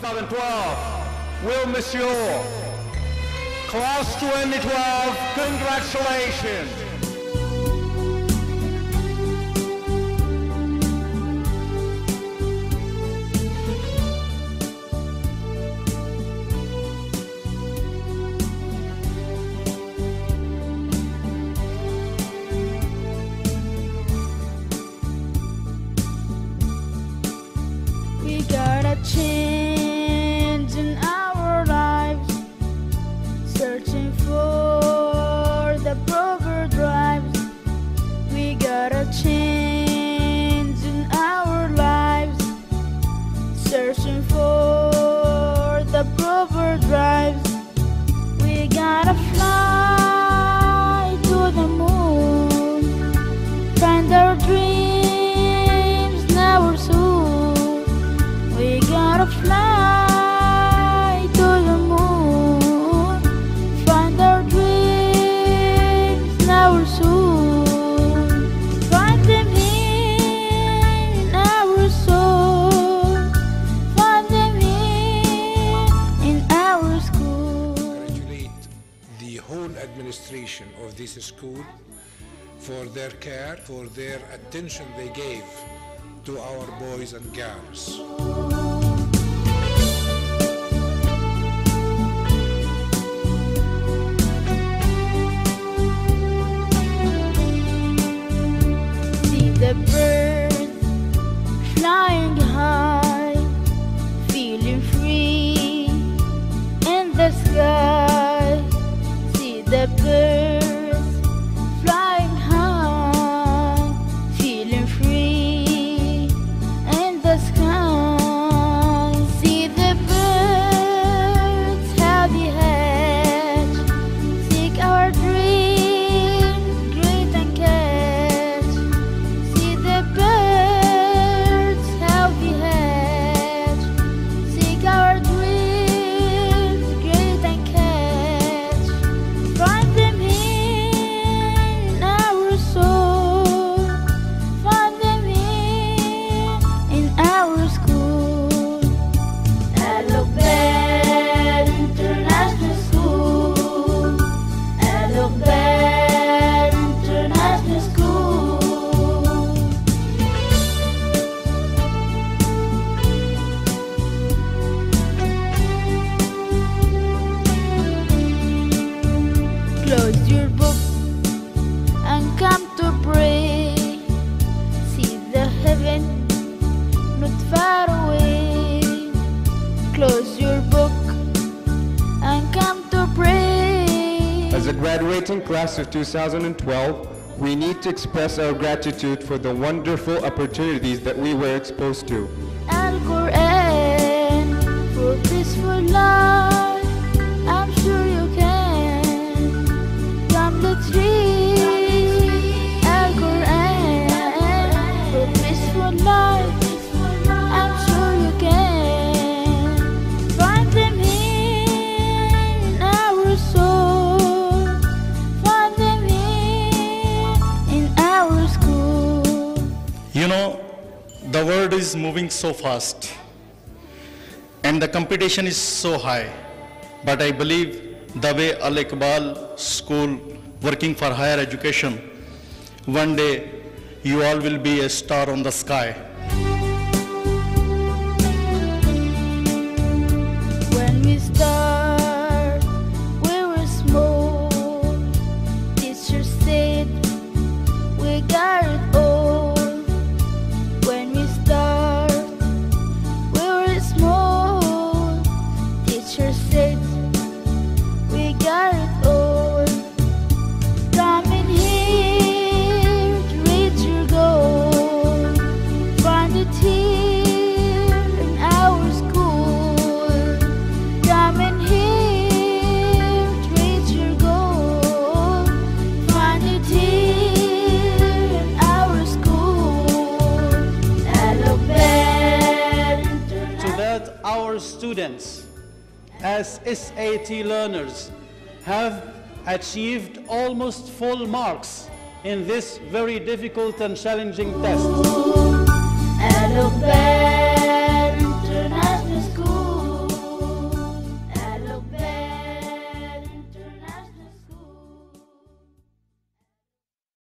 2012. Will Monsieur. Class 2012, congratulations. School for their care, for their attention they gave to our boys and girls. See the birds flying your book and come to pray. See the heaven not far away. Close your book and come to pray. As a graduating class of 2012, we need to express our gratitude for the wonderful opportunities that we were exposed to. Al Quran for peaceful life. I'm sure you can find them in our school. Fantasy in our school. You know, the world is moving so fast and the competition is so high. But I believe the way Al Iqbal School working for higher education, one day you all will be a star on the sky. When we start, students as SAT learners have achieved almost full marks in this very difficult and challenging test.